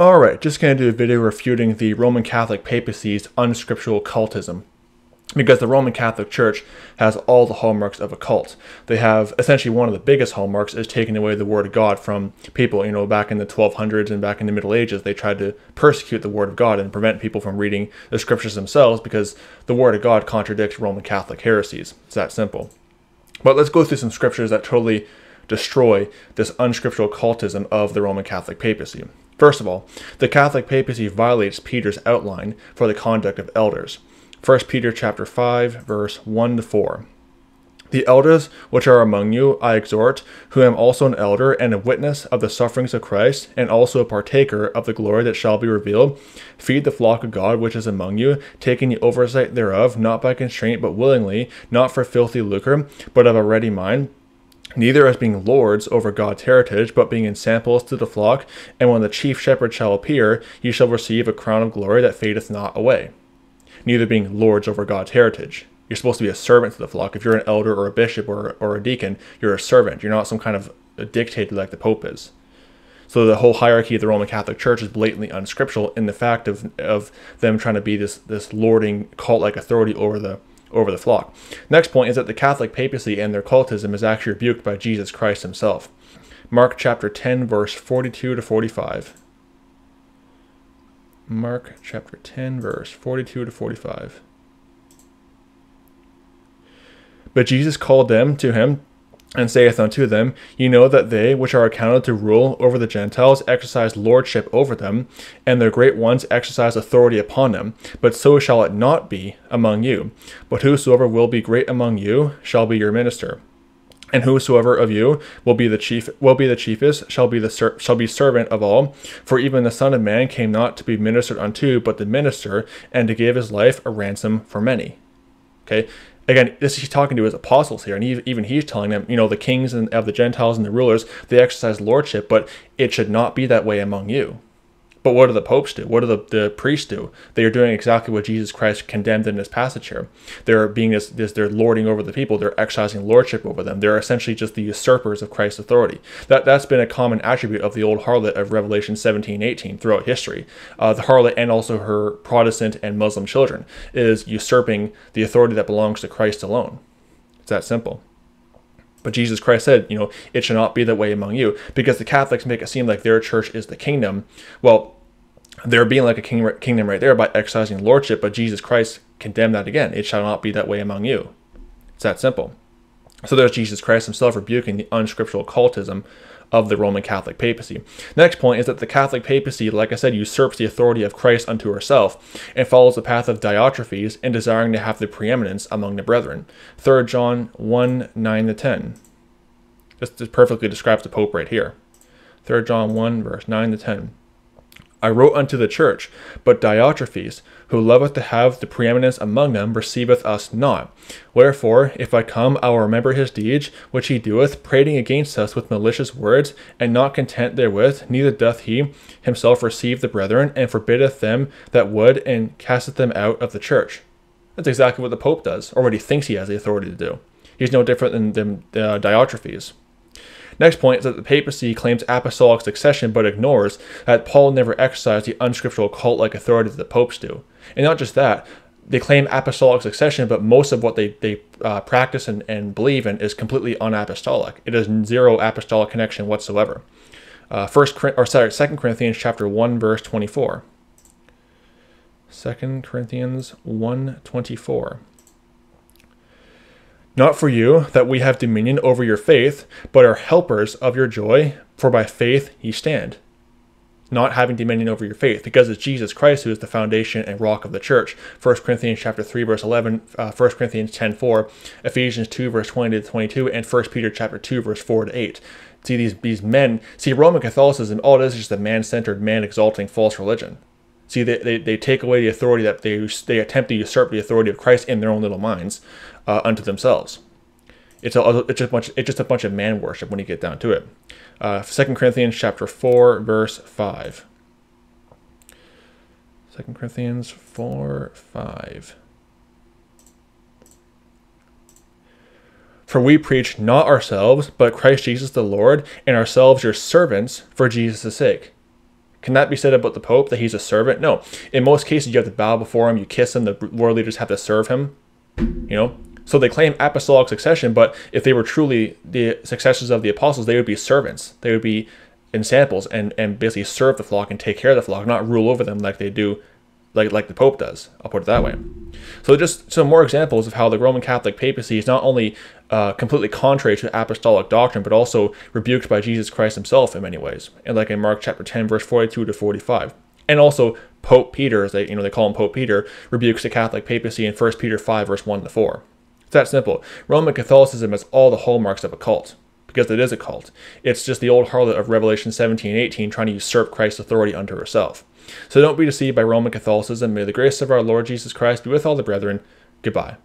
Alright, just going to do a video refuting the Roman Catholic papacy's unscriptural cultism. Because the Roman Catholic Church has all the hallmarks of a cult. They have essentially one of the biggest hallmarks is taking away the Word of God from people. You know, back in the 1200s and back in the Middle Ages, they tried to persecute the Word of God and prevent people from reading the scriptures themselves because the Word of God contradicts Roman Catholic heresies. It's that simple. But let's go through some scriptures that totally destroy this unscriptural cultism of the Roman Catholic papacy. First of all, the Catholic papacy violates Peter's outline for the conduct of elders. 1 Peter chapter 5 verse 1 to 4. The elders which are among you I exhort, who am also an elder and a witness of the sufferings of Christ, and also a partaker of the glory that shall be revealed. Feed the flock of God which is among you, taking the oversight thereof, not by constraint, but willingly, not for filthy lucre, but of a ready mind neither as being lords over God's heritage, but being ensamples to the flock. And when the chief shepherd shall appear, ye shall receive a crown of glory that fadeth not away. Neither being lords over God's heritage. You're supposed to be a servant to the flock. If you're an elder or a bishop or, or a deacon, you're a servant. You're not some kind of a dictator like the Pope is. So the whole hierarchy of the Roman Catholic Church is blatantly unscriptural in the fact of, of them trying to be this, this lording cult-like authority over the over the flock. Next point is that the Catholic papacy and their cultism is actually rebuked by Jesus Christ himself. Mark chapter 10, verse 42 to 45. Mark chapter 10, verse 42 to 45. But Jesus called them to him and saith unto them, Ye know that they which are accounted to rule over the Gentiles exercise lordship over them, and their great ones exercise authority upon them. But so shall it not be among you. But whosoever will be great among you shall be your minister. And whosoever of you will be the chief will be the chiefest shall be the ser- shall be servant of all. For even the Son of Man came not to be ministered unto, but the minister, and to give his life a ransom for many. Okay, again, this he's talking to his apostles here, and he, even he's telling them, you know, the kings and of the Gentiles and the rulers, they exercise lordship, but it should not be that way among you. But what do the popes do? What do the, the priests do? They are doing exactly what Jesus Christ condemned in this passage here. They're being this, this they're lording over the people. They're exercising lordship over them. They're essentially just the usurpers of Christ's authority. That that's been a common attribute of the old harlot of Revelation 17, 18 throughout history. Uh, the harlot and also her Protestant and Muslim children is usurping the authority that belongs to Christ alone. It's that simple. But Jesus Christ said, you know, it shall not be that way among you, because the Catholics make it seem like their church is the kingdom. Well, they're being like a king, kingdom right there by exercising lordship, but Jesus Christ condemned that again. It shall not be that way among you. It's that simple. So there's Jesus Christ himself rebuking the unscriptural cultism of the Roman Catholic papacy. Next point is that the Catholic papacy, like I said, usurps the authority of Christ unto herself and follows the path of Diotrephes in desiring to have the preeminence among the brethren. 3 John 1 9 to 10. This, this perfectly describes the Pope right here. 3 John 1, verse 9 to 10. I wrote unto the church, but Diotrephes, who loveth to have the preeminence among them, receiveth us not. Wherefore, if I come, I will remember his deeds, which he doeth, prating against us with malicious words, and not content therewith, neither doth he himself receive the brethren, and forbiddeth them that would, and casteth them out of the church. That's exactly what the Pope does, or what he thinks he has the authority to do. He's no different than, than uh, Diotrephes. Next point is that the papacy claims apostolic succession but ignores that Paul never exercised the unscriptural cult like authority that the popes do. And not just that, they claim apostolic succession, but most of what they, they uh, practice and, and believe in is completely unapostolic. It has zero apostolic connection whatsoever. Uh, first or sorry, Second Corinthians chapter one verse twenty four. Second Corinthians one twenty four. Not for you that we have dominion over your faith, but are helpers of your joy, for by faith ye stand. Not having dominion over your faith, because it's Jesus Christ who is the foundation and rock of the church. 1 Corinthians chapter 3, verse 11, uh, 1 Corinthians 10, 4, Ephesians 2, verse 20 to 22, and 1 Peter chapter 2, verse 4 to 8. See these, these men, see Roman Catholicism, all it is is just a man-centered, man-exalting false religion. See, they, they, they take away the authority that they, they attempt to usurp the authority of Christ in their own little minds uh, unto themselves. It's a it's just a bunch it's just a bunch of man worship when you get down to it. Uh, 2 Corinthians chapter 4 verse 5. 2 Corinthians 4 5. For we preach not ourselves, but Christ Jesus the Lord, and ourselves your servants for Jesus' sake. Can that be said about the Pope that he's a servant? No. In most cases, you have to bow before him, you kiss him, the world leaders have to serve him. You know? So they claim apostolic succession, but if they were truly the successors of the apostles, they would be servants. They would be ensamples and, and basically serve the flock and take care of the flock, not rule over them like they do like like the Pope does. I'll put it that way. So just some more examples of how the Roman Catholic papacy is not only uh, completely contrary to apostolic doctrine, but also rebuked by Jesus Christ himself in many ways, and like in Mark chapter 10, verse 42 to 45. And also Pope Peter, as they you know they call him Pope Peter, rebukes the Catholic papacy in 1 Peter 5, verse 1 to 4. It's that simple. Roman Catholicism has all the hallmarks of a cult because it is a cult. It's just the old harlot of Revelation 17 and 18 trying to usurp Christ's authority unto herself. So don't be deceived by Roman Catholicism. May the grace of our Lord Jesus Christ be with all the brethren. Goodbye.